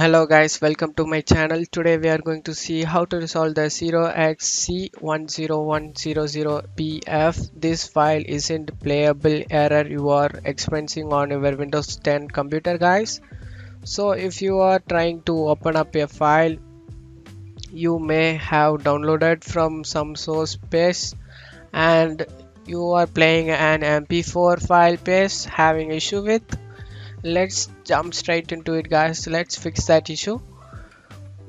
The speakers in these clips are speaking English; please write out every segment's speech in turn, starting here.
Hello guys, welcome to my channel. Today we are going to see how to resolve the 0xC10100BF. This file isn't playable error you are experiencing on your Windows 10 computer guys. So if you are trying to open up a file you may have downloaded from some source page and you are playing an mp4 file page having issue with let's jump straight into it guys. Let's fix that issue.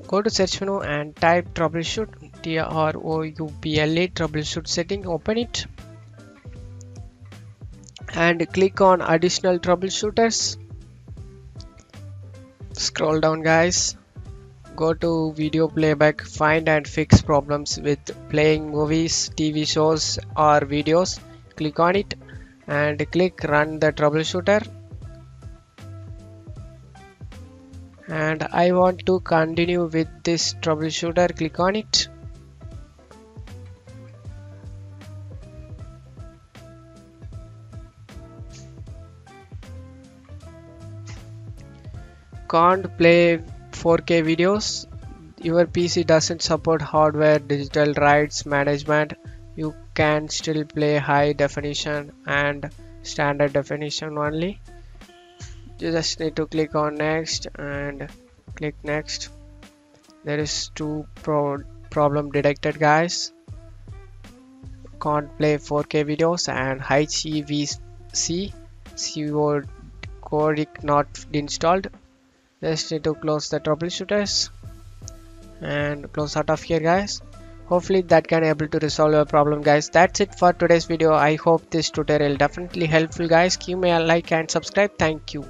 Go to search menu and type troubleshoot t-r-o-u-b-l-e troubleshoot setting open it. And click on additional troubleshooters. Scroll down guys. Go to video playback find and fix problems with playing movies tv shows or videos. Click on it and click run the troubleshooter and I want to continue with this troubleshooter. Click on it. Can't play 4k videos. Your PC doesn't support hardware digital rights management. You can still play high definition and standard definition only you just need to click on next and click next. There is two pro problem detected guys. Can't play 4k videos and HEVC CO codec not installed. Just need to close the troubleshooters and close out of here guys. Hopefully that can able to resolve your problem guys. That's it for today's video. I hope this tutorial definitely helpful guys. Give me a like and subscribe. Thank you